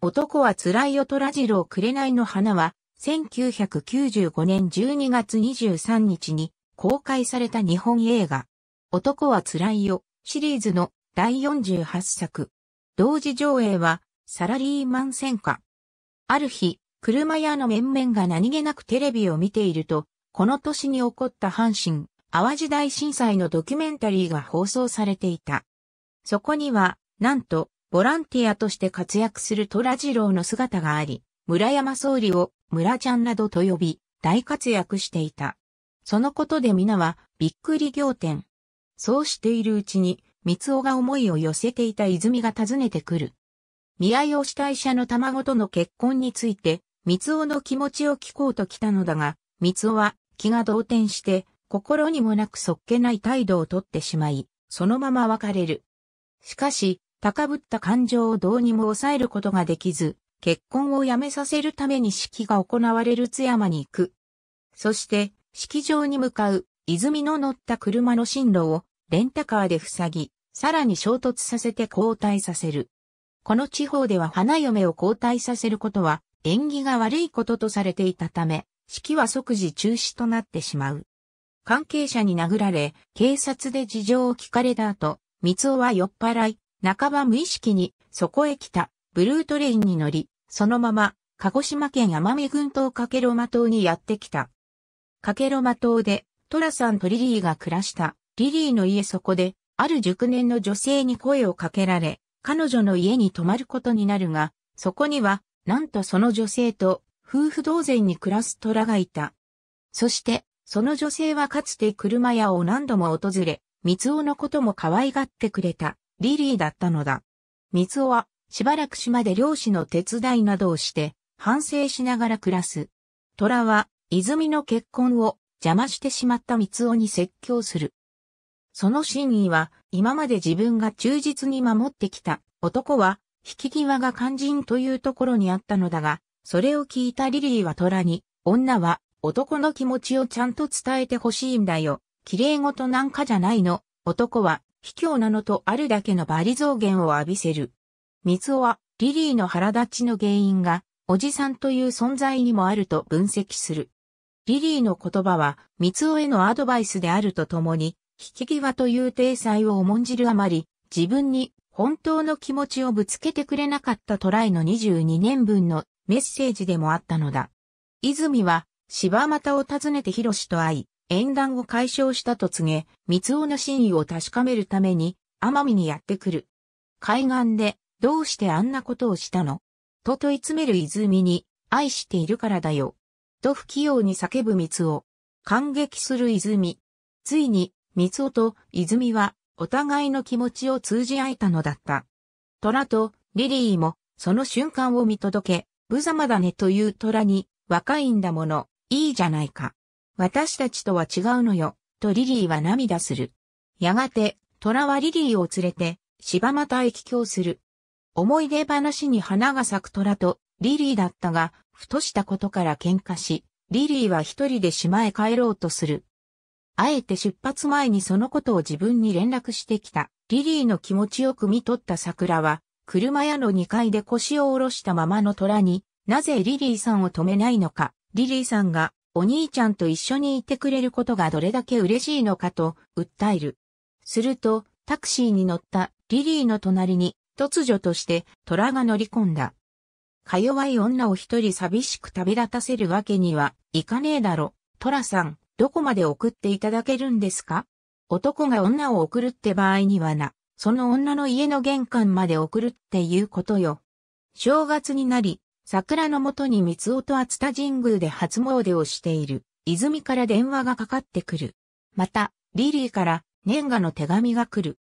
男は辛いよ虎次郎紅の花は、1995年12月23日に公開された日本映画。男は辛いよシリーズの第48作。同時上映はサラリーマン戦火。ある日、車屋の面々が何気なくテレビを見ていると、この年に起こった阪神、淡路大震災のドキュメンタリーが放送されていた。そこには、なんと、ボランティアとして活躍する虎次郎の姿があり、村山総理を村ちゃんなどと呼び、大活躍していた。そのことで皆は、びっくり仰天。そうしているうちに、三尾が思いを寄せていた泉が訪ねてくる。宮吉大社の卵との結婚について、三尾の気持ちを聞こうと来たのだが、三尾は気が動転して、心にもなくそっけない態度をとってしまい、そのまま別れる。しかし、高ぶった感情をどうにも抑えることができず、結婚をやめさせるために式が行われる津山に行く。そして、式場に向かう、泉の乗った車の進路を、レンタカーで塞ぎ、さらに衝突させて交代させる。この地方では花嫁を交代させることは縁起が悪いこととされていたため、式は即時中止となってしまう。関係者に殴られ、警察で事情を聞かれた後、三尾は酔っ払い、半ば無意識にそこへ来たブルートレインに乗り、そのまま鹿児島県奄美群島かけろま島にやってきた。かけろま島でトラさんとリリーが暮らしたリリーの家そこである熟年の女性に声をかけられ、彼女の家に泊まることになるが、そこには、なんとその女性と夫婦同然に暮らす虎がいた。そして、その女性はかつて車屋を何度も訪れ、三尾のことも可愛がってくれた、リリーだったのだ。三尾は、しばらく島で漁師の手伝いなどをして、反省しながら暮らす。虎は、泉の結婚を邪魔してしまった三尾に説教する。その真意は、今まで自分が忠実に守ってきた男は、引き際が肝心というところにあったのだが、それを聞いたリリーは虎に、女は男の気持ちをちゃんと伝えてほしいんだよ。綺麗事なんかじゃないの。男は、卑怯なのとあるだけのバリ増減を浴びせる。三尾は、リリーの腹立ちの原因が、おじさんという存在にもあると分析する。リリーの言葉は、三尾へのアドバイスであるとともに、引き際という体裁を重んじるあまり、自分に本当の気持ちをぶつけてくれなかったトライの22年分のメッセージでもあったのだ。泉は柴又を訪ねてヒロシと会い、縁談を解消したと告げ、三尾の真意を確かめるために、奄美にやってくる。海岸で、どうしてあんなことをしたの？と問い詰める泉に、愛しているからだよ。と不器用に叫ぶ三尾。感激する泉。ついに、三尾と泉はお互いの気持ちを通じ合えたのだった。虎とリリーもその瞬間を見届け、無様だねという虎に若いんだもの、いいじゃないか。私たちとは違うのよ、とリリーは涙する。やがて、虎はリリーを連れて、柴又へ帰郷する。思い出話に花が咲く虎とリリーだったが、ふとしたことから喧嘩し、リリーは一人で島へ帰ろうとする。あえて出発前にそのことを自分に連絡してきた。リリーの気持ちよく見取った桜は、車屋の2階で腰を下ろしたままの虎に、なぜリリーさんを止めないのか、リリーさんがお兄ちゃんと一緒にいてくれることがどれだけ嬉しいのかと訴える。すると、タクシーに乗ったリリーの隣に突如として虎が乗り込んだ。か弱い女を一人寂しく旅立たせるわけにはいかねえだろ。虎さん、どこまで送っていただけるんですか？男が女を送るって場合にはな、その女の家の玄関まで送るっていうことよ。正月になり、桜のもとに三尾と厚田神宮で初詣をしている、泉から電話がかかってくる。また、リリーから年賀の手紙が来る。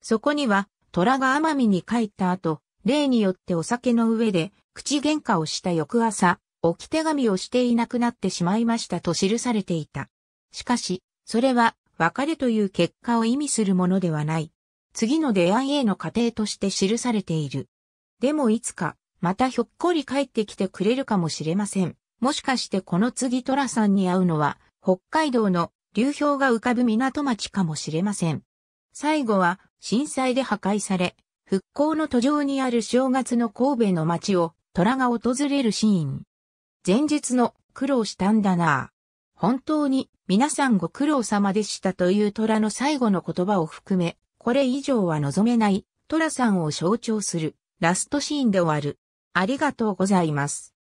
そこには、虎が奄美に帰った後、例によってお酒の上で口喧嘩をした翌朝、置き手紙をしていなくなってしまいましたと記されていた。しかし、それは別れという結果を意味するものではない。次の出会いへの過程として記されている。でもいつか、またひょっこり帰ってきてくれるかもしれません。もしかしてこの次寅さんに会うのは、北海道の流氷が浮かぶ港町かもしれません。最後は震災で破壊され、復興の途上にある正月の神戸の町を虎が訪れるシーン。前日の苦労したんだなぁ。本当に皆さんご苦労様でしたという虎の最後の言葉を含め、これ以上は望めない虎さんを象徴するラストシーンで終わる。ありがとうございます。